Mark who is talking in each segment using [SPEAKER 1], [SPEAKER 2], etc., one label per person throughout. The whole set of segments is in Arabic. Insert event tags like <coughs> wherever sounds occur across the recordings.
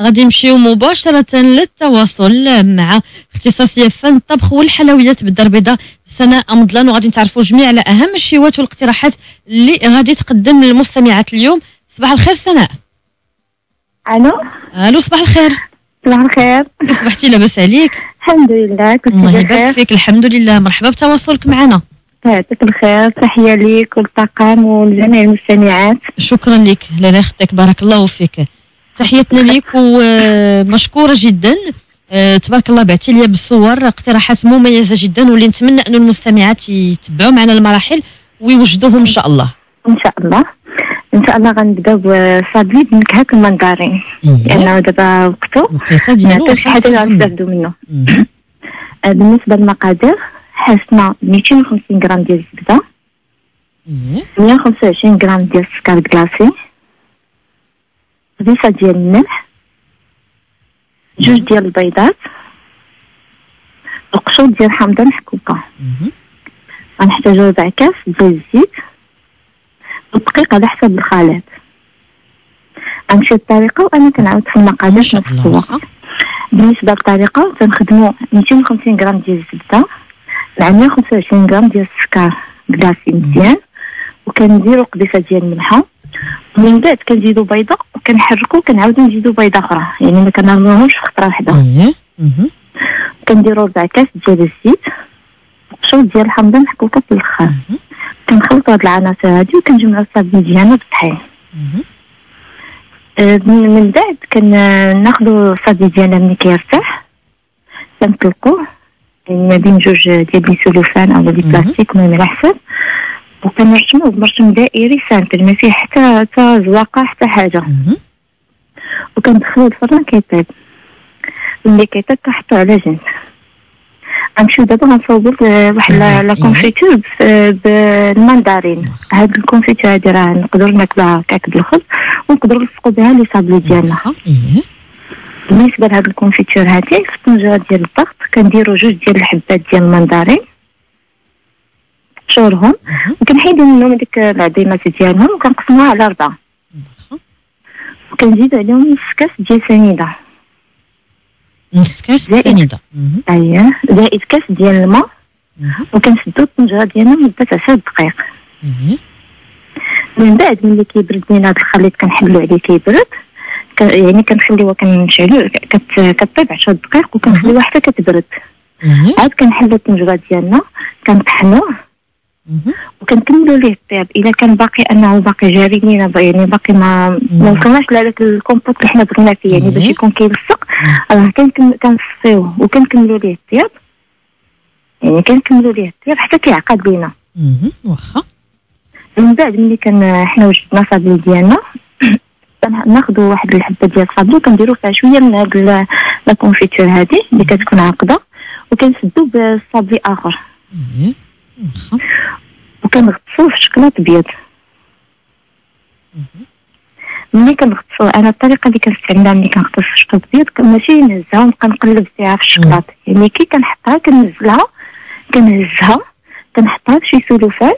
[SPEAKER 1] غادي نمشيو مباشرة للتواصل مع اختصاصيه فن الطبخ والحلويات بالدار البيضاء سناء مضلان وغادي نتعرفوا جميع على أهم الشيوات والاقتراحات اللي غادي تقدم للمستمعات اليوم. صباح الخير سناء
[SPEAKER 2] ألو؟
[SPEAKER 1] ألو صباح الخير.
[SPEAKER 2] صباح الخير.
[SPEAKER 1] صبحتي لاباس عليك؟
[SPEAKER 2] الحمد لله كنت
[SPEAKER 1] الله يبارك فيك الحمد لله. مرحبا بتواصلك معنا.
[SPEAKER 2] يعطيك الخير تحية ليك والطاقم ولجميع المستمعات.
[SPEAKER 1] شكرا لك لاله أختك بارك الله فيك. تحياتنا لك ومشكورة جدا. آه، تبارك الله بعتي لي بالصور اقتراحات مميزة جدا واللي نتمنى أنه المستمعات يتبعوا معنا المراحل ويوجدوهم إن شاء الله.
[SPEAKER 2] إن شاء الله. إن شاء الله غنبداو بصابلي بنكهه المندارين لأنه دابا وقته ما حاجة
[SPEAKER 1] خاصة
[SPEAKER 2] غنستافدوا منه. <clears throat> آه، بالنسبة للمقادير حاسنا 250 غرام ديال الزبدة.
[SPEAKER 1] إيه.
[SPEAKER 2] 125 غرام ديال السكر كلاصي غريفه ديال الملح جوج ديال البيضات القشور ديال الحامضه محكوكه. غنحتاجو ربع كاس ديال الزيت والدقيق على حسب الخليط غنمشي للطريقه وأنا كنعاود في المقادير في نفس الوقت. بالنسبة للطريقه تنخدمو 250 غرام ديال الزبده مع 125 غرام ديال السكر كلاصي مزيان وكنديرو قضيفه ديال الملحه ومن بعد كنزيدو بيضه وكنحركو وكنعاودو نزيدو بيضة أخرى. يعني ما كنرميوهمش في خطرة واحدة
[SPEAKER 1] إيه.
[SPEAKER 2] كنديرو ربع كاس ديال الزيت. وقشور ديال الحامضه محكوكه في الخام. كنخلطو هاد العناصر هادي وكنجمعو الصابون ديالنا بالطحين من بعد كناخدو الصدي ديالنا ملي كيرتاح. كنطلقوه يعني ما بين جوج ديال les cellophanes
[SPEAKER 1] أو.
[SPEAKER 2] بلاستيك المهم على حسب وكنرسموه بمرسم دائري simple ما فيه حتى حتى زواقة حتى حاجة
[SPEAKER 1] مم.
[SPEAKER 2] وكندخلوه الفرن كيطيب ملي كيطيب كنحطو على جنب غنمشيو دابا غنصاوبو ل- واحد لا- لا
[SPEAKER 1] إيه.
[SPEAKER 2] confiture ب- بالماندارين هاد ال confiture هادي راه نقدروا ناكلوها هكاك بالخبز ونقدروا نلصقوا بها les sablés ديالنا.
[SPEAKER 1] إيه.
[SPEAKER 2] بالنسبة لهاد ال confiture هادي في الطنجرة ديال الضغط كنديروا جوج ديال الحبات ديال المندارين شورهم
[SPEAKER 1] مهم.
[SPEAKER 2] وكنحيدو منهم ديك العظيمات ديالهم وكنقسموها على ربعه. وكنزيد عليهم نص كاس ديال سنيدة
[SPEAKER 1] نص كاس. سنيدة.
[SPEAKER 2] اييه زائد كاس ديال الماء. وكنسدو الطنجرة ديالنا مدة 10 دقائق. من بعد ملي كيبرد لينا هاد الخليط كنحلو عليه كيبرد يعني كنخليوها كنشعلو كت- كطيب 10 دقائق وكنخليوها حتى كتبرد. عاد كنحلو الطنجرة ديالنا كنطحنوه. وكنكملوا ليه الطياب الا كان باقي أنه باقي جاري لينا يعني باقي ما ما وصلناش لهذاك الكومبوت اللي حنا بغينا فيه. يعني باش. يكون كيلصق راه كنصفيوه وكنكملوا ليه الطياب يعني كنكملوا ليه الطياب حتى كيعقد لينا.
[SPEAKER 1] واخا.
[SPEAKER 2] من بعد ملي كان حنا وجدنا صابلي ديالنا <clears throat> ناخذ واحد الحبة ديال الصابلي وكنديروا فيها شوية من هاد لا كونفيتور هادي اللي كتكون عاقدة وكنسدو بالصابلي
[SPEAKER 1] آخر.
[SPEAKER 2] وكنغطسوه في شكلاط أبيض. ملي كنغطسوه أنا الطريقة اللي كنستعملها ملي كنغطس في شكلاط أبيض ماشي نهزها ونبقى نقلب فيها في الشكلاط. يعني كي كنحطها كنزلها كنهزها كنحطها في شي cellophane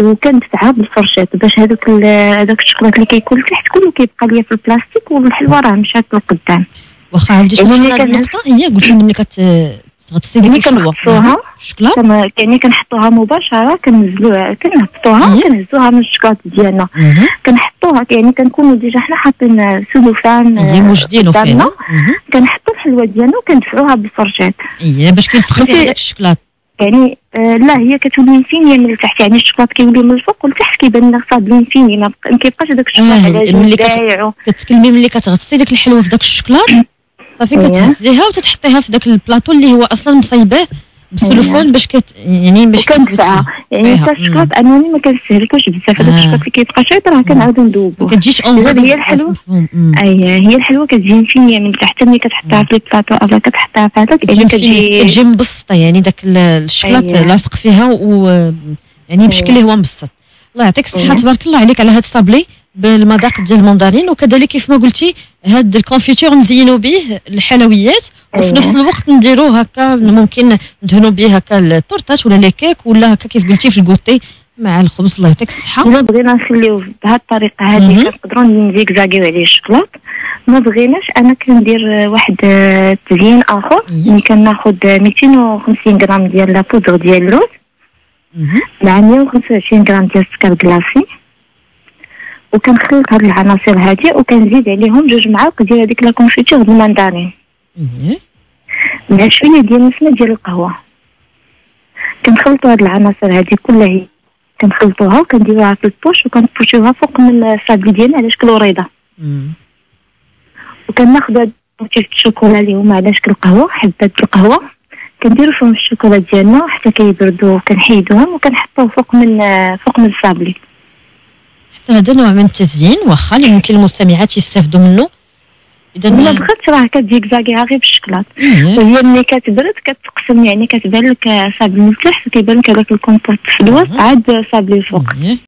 [SPEAKER 2] وكندفعها بالفرشاط باش هذوك هذاك الشكلاط اللي كيكون تحت كله كيبقى ليا في البلاستيك والحلوه راه مشات لقدام.
[SPEAKER 1] واخا عاودي
[SPEAKER 2] يعني
[SPEAKER 1] شنو
[SPEAKER 2] كان-
[SPEAKER 1] النقطة؟ هي قلت لي ملي كتغطسي الحلوه
[SPEAKER 2] كنغطسوها
[SPEAKER 1] الشكلاط
[SPEAKER 2] يعني كنحطوها مباشرة كنزلوها كنهبطوها. كنهزوها من الشكلاط ديالنا. كنحطوها يعني كنكونوا déjà حنا حاطين cellophane
[SPEAKER 1] هي
[SPEAKER 2] آه، قدامنا.
[SPEAKER 1] فينا.
[SPEAKER 2] كنحطوا الحلوه ديالنا وكندفعوها بال
[SPEAKER 1] fourchette إيه باش كيلصق فيها داك الشكلاط.
[SPEAKER 2] يعني آه لا هي كتولي مفينيه من التحت. يعني الشكلاط كيولي من الفوق والتحت كيبان لنا صابلي مفيني ما بق- ما كيبقاش هذاك الشكلاط
[SPEAKER 1] آه،
[SPEAKER 2] على
[SPEAKER 1] ملي
[SPEAKER 2] و-
[SPEAKER 1] كتكلمي ملي كتغطسي ديك الحلوه في داك الشكلاط. <coughs> صافي. كتهزيها وتتحطيها في داك البلاطو اللي هو أصلا مصايباه بال cellophane باش كت يعني باش
[SPEAKER 2] وكندفعها يعني. حتى الشكلاط انني ما كنستهلكوش بزاف هذاك
[SPEAKER 1] آه.
[SPEAKER 2] الشكلاط اللي كيبقى شايط راه كنعاودو
[SPEAKER 1] ما
[SPEAKER 2] ندوبوه
[SPEAKER 1] كتجيش
[SPEAKER 2] إذا
[SPEAKER 1] اون
[SPEAKER 2] هي الحلوة. اي هي الحلوة كتجي مفينيه من تحت ملي كتحطها في البلاطو اولا كتحطها في هذاك يعني كتجي
[SPEAKER 1] كتجي مبسطة يعني داك ال- الشكلاط. لاصق فيها و يعني بشكل اللي هو مبسط الله يعطيك
[SPEAKER 2] الصحة.
[SPEAKER 1] تبارك الله عليك على هذا الصابلي بالمذاق ديال المندرين وكذلك كيف ما قلتي هاد ال confiture نزينوا به الحلويات وفي. نفس الوقت نديروه هكا ممكن ندهنوا به هكا التورتات ولا les cakes ولا هكا كيف قلتي في ال goûter مع الخبز الله يعطيك الصحة
[SPEAKER 2] الا بغينا نخليو بهذه الطريقة هذه. كنقدروا نزيكزاكيو عليه الشكلاط ما بغيناش أنا كندير واحد التزيين
[SPEAKER 1] آخر.
[SPEAKER 2] ملي كناخذ 250 غرام ديال la poudre ديال اللوز. مع 125 غرام ديال السكر glacé وكنخلط هاد العناصر هادي وكنزيد عليهم جوج معالق ديال هذيك la confiture د الماندارين. مع شوية ديال النسمه ديال القهوة. كنخلطوا هاد العناصر هادي كلها هي. كنخلطوها وكنديروها في ال poche وكنبوشوها فوق من الصابلي ديالنا على شكل وريضه
[SPEAKER 1] مم.
[SPEAKER 2] وكناخدو هاد motif الشوكولا اللي هما على شكل قهوه حبات القهوة. كنديرو فيهم الشوكولا ديالنا حتى كيبردو كنحيدوهم وكنحطوه فوق من فوق من الصابلي
[SPEAKER 1] هذا نوع من التزيين واخا اللي ممكن المستمعات يستافدوا منه اذا
[SPEAKER 2] الا بغيت راه كتزيكزاكيها غير بالشكلاط. وهي ملي كتبرد كتقسم يعني كتبان لك صابلي من التحت وكيبان لك هذاك الكومبوت في الوسط. عاد صابلي الفوق
[SPEAKER 1] مم.